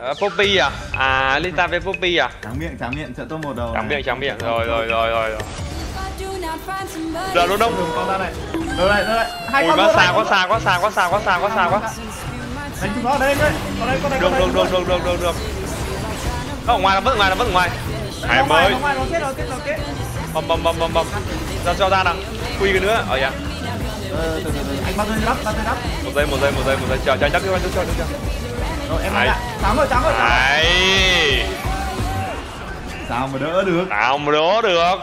Ờ, Poppy à? À Lita với Poppy à? Tráng miệng tráng miệng trợ tôi một đầu trắng này. miệng trắng miệng. Rồi rồi rồi rồi rồi. Giờ luôn đông. Con ra này rồi lại rồi lại. Hai ui con quá xa quá xa quá xa quá xa quá xa quá xa quá đánh chúng nó ở đây. Anh ơi con đây con đây được đây, được con được đây. được được được được. Nó ở ngoài nó vẫn ở ngoài nó vẫn ở ngoài. Hải Nó mới nó ngoài, nó kết rồi kết rồi kết bầm bầm bầm bầm bầm. Ra cho ra nào. Quy cái nữa. Ở nhà ờ từ từ từ. Anh bao giờ lắp bao giờ lắp. Một giây một giây một giây một giây. Chờ chờ chắc cho chờ chờ rồi em Đấy. lại trắng rồi trắng rồi trắng rồi. đấy sao mà đỡ được nào mà đố được